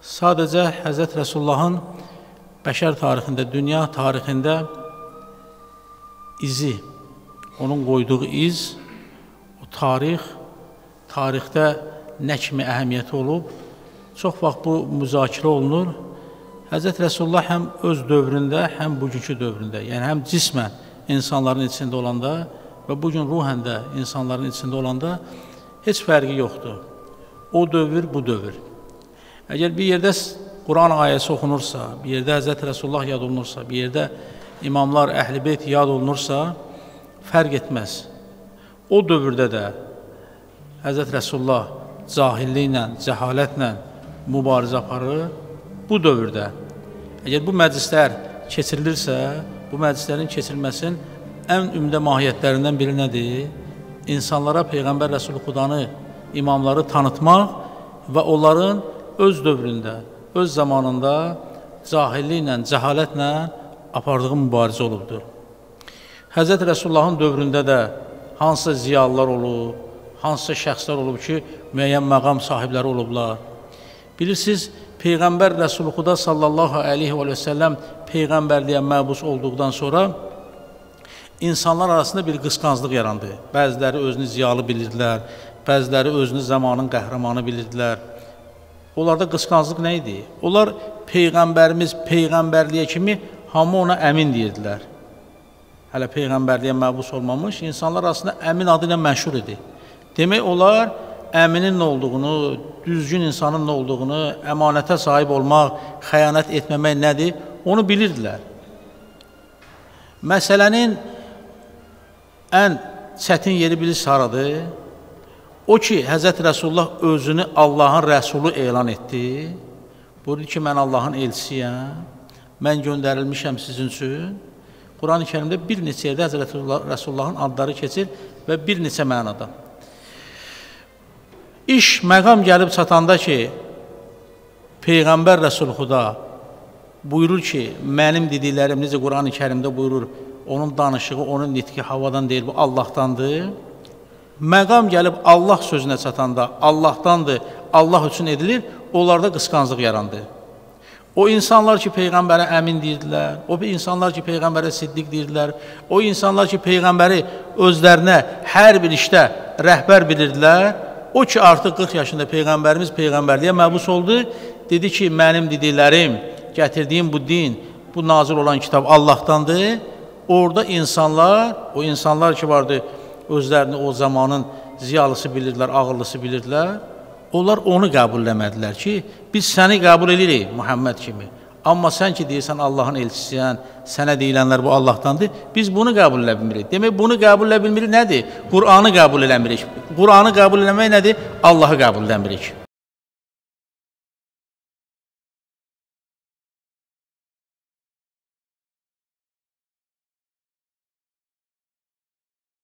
sadəcə Həzrət Rəsullahın bəşər tarixində, dünya tarixində izi, onun qoyduğu iz, o tarix, tarixdə nə kimi əhəmiyyəti olub, çox vaxt bu müzakirə olunur. Həzrət Rəsulullah həm öz dövründə, həm bugünkü dövründə, yəni həm cismən insanların içində olanda və bu gün ruhən də insanların içində olanda heç fərqi yoxdur. O dövr bu dövr. Əgər bir yerdə Quran ayəsi oxunursa, bir yerdə Həzrət Rəsulullah yad olunursa, bir yerdə imamlar, əhl-i beyt yad olunursa, fərq etməz. O dövrdə də Həzrət Rəsulullah cahilliklə, cəhalətlə mübarizə aparır. Bu dövrdə əgər bu məclislər keçirilirsə, bu məclislərin keçirilməsinin ən ümdə mahiyyətlərindən biri nədir? İnsanlara Peyğəmbər Rəsulü Xudanı, imamları tanıtmaq və onların öz dövründə, öz zamanında cahilliklə, cəhalətlə apardığı mübarizə olubdur. Həzrət Rəsullahın dövründə də hansısa ziyalılar olub, hansısa şəxslər olub ki, müəyyən məqam sahibləri olublar. Bilirsiniz, Peyğəmbər Rəsulxuda sallallahu əleyhi və səlləm peyğəmbərliyə məbus olduqdan sonra insanlar arasında bir qısqanclıq yarandı. Bəziləri özünü ziyalı bilirdilər, bəziləri özünü zamanın qəhrəmanı bilirdilər. Onlarda qısqanclıq nə idi? Onlar peyğəmbərimiz peyğəmbərliyə kimi hamı ona əmin deyirdilər. Hələ peyğəmbərliyə məbus olmamış insanlar arasında əmin adı ilə məşhur idi. Demək olar əminin nə olduğunu, düzgün insanın nə olduğunu, əmanətə sahib olmaq, xəyanət etməmək nədir, onu bilirdilər. Məsələnin ən çətin yeri bilirsiniz haradır? O ki, Həzrət Rəsulullah özünü Allahın rəsulu elan etdi. Buyurdu ki, mən Allahın elçisiyəm, mən göndərilmişəm sizin üçün. Quran-ı kərimdə bir neçə yerdə Həzrət Rəsulullahın adları keçir və bir neçə mənada. İş, məqam gəlib çatanda ki, Peyğəmbər Rəsulxuda buyurur ki, mənim dediklərim necə Quran-ı kərimdə buyurur, onun danışığı, onun nitqi havadan deyil, bu Allahdandır. Məqam gəlib Allah sözünə çatanda Allahdandır, Allah üçün edilir, onlarda qısqanclıq yarandı. O insanlar ki, Peyğəmbərə əmin deyirdilər, o insanlar ki, Peyğəmbərə siddiq deyirdilər, o insanlar ki, Peyğəmbəri özlərinə hər bir işdə rəhbər bilirdilər, o ki, artıq 40 yaşında Peyğəmbərimiz Peyğəmbərliyə məbus oldu, dedi ki, mənim dediklərim, gətirdiyim bu din, bu nazil olan kitab Allahdandır, orada insanlar, o insanlar ki vardı, özlərini o zamanın ziyalısı bilirdilər, ağıllısı bilirdilər, onlar onu qəbul eləmədilər ki, biz səni qəbul edirik Muhammed kimi. Amma sən ki deyirsən Allahın elçisiyən, sənə deyilənlər bu Allahdandır, biz bunu qəbul edə bilmirik. Demək, bunu qəbul edə bilmirik nədir? Qur'anı qəbul eləmirik. Qur'anı qəbul eləmək nədir? Allahı qəbul eləmirik.